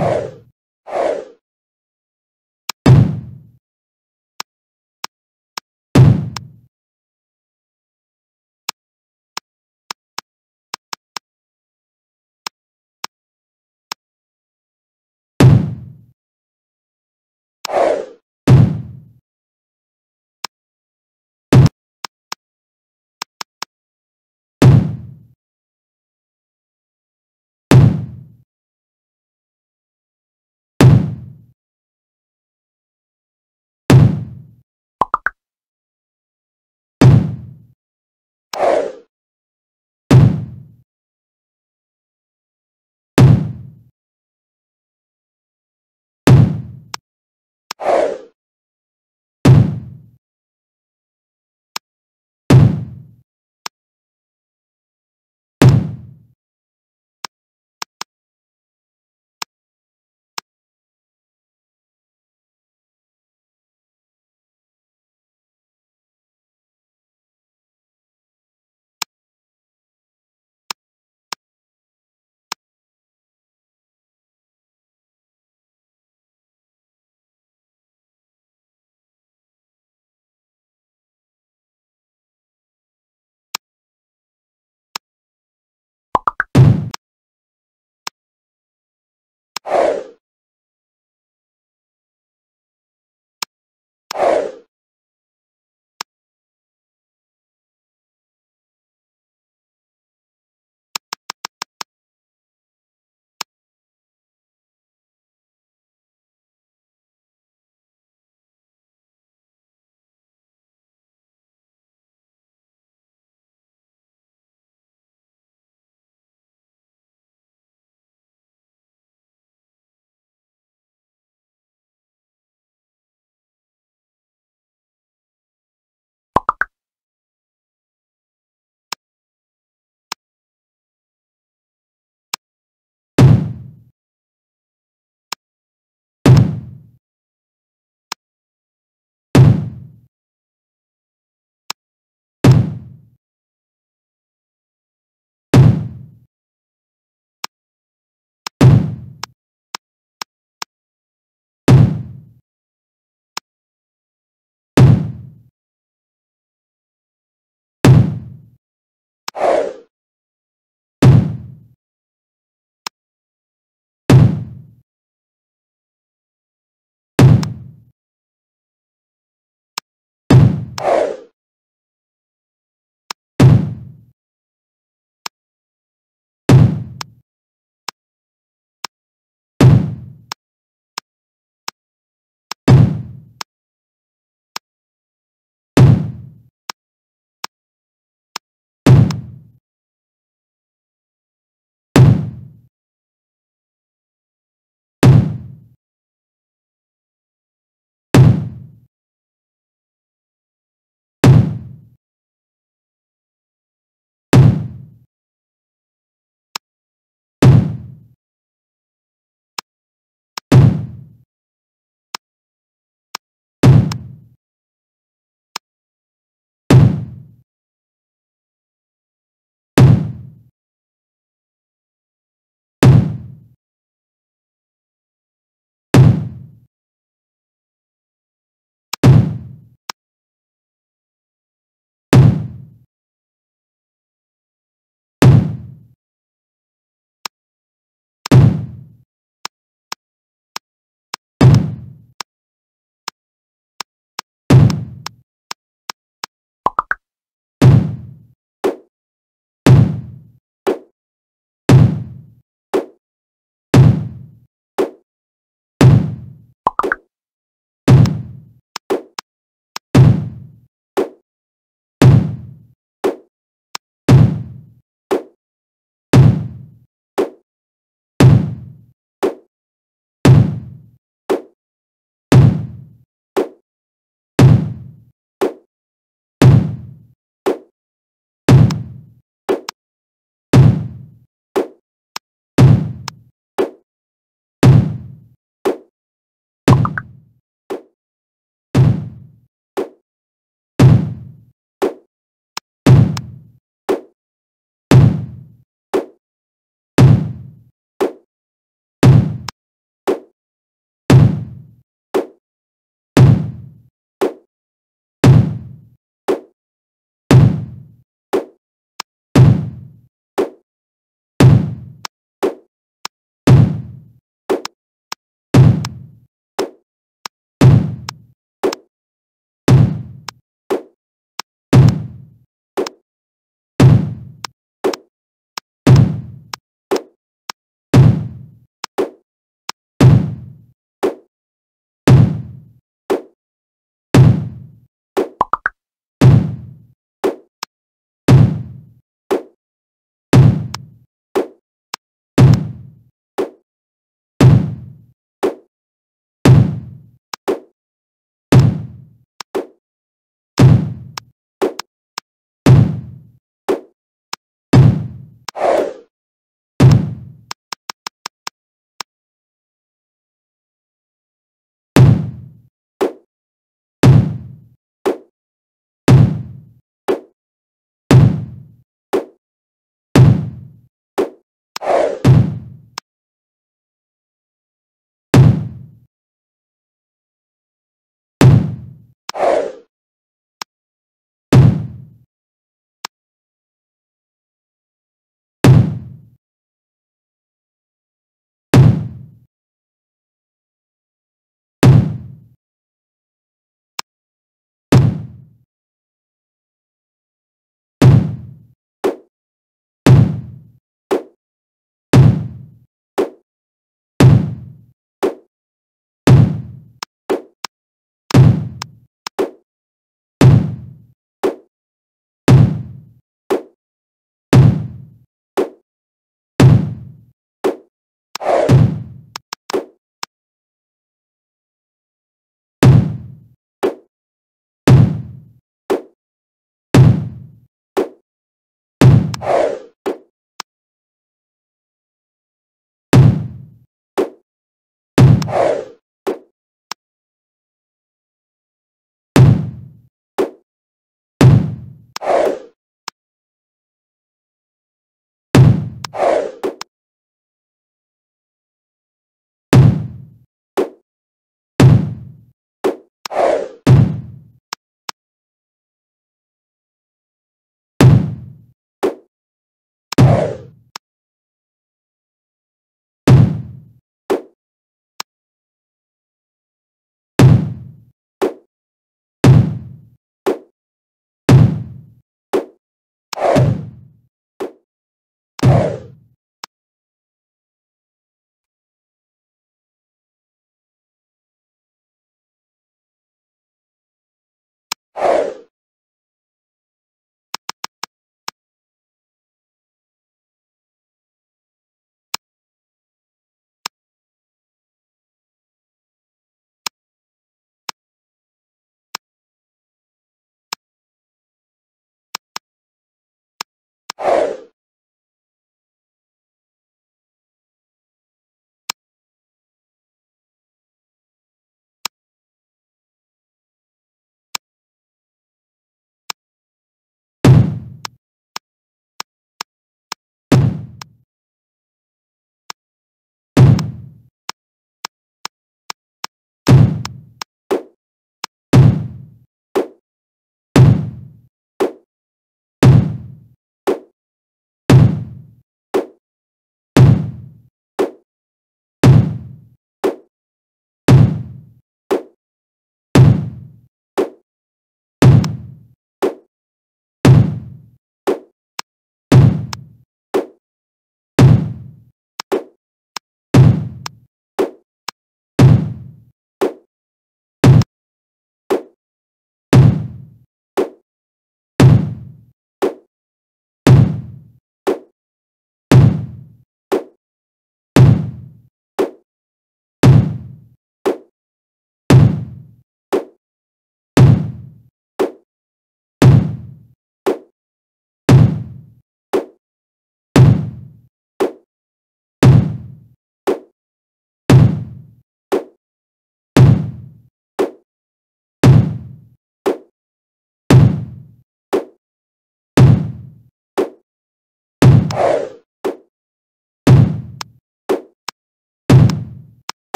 Oh.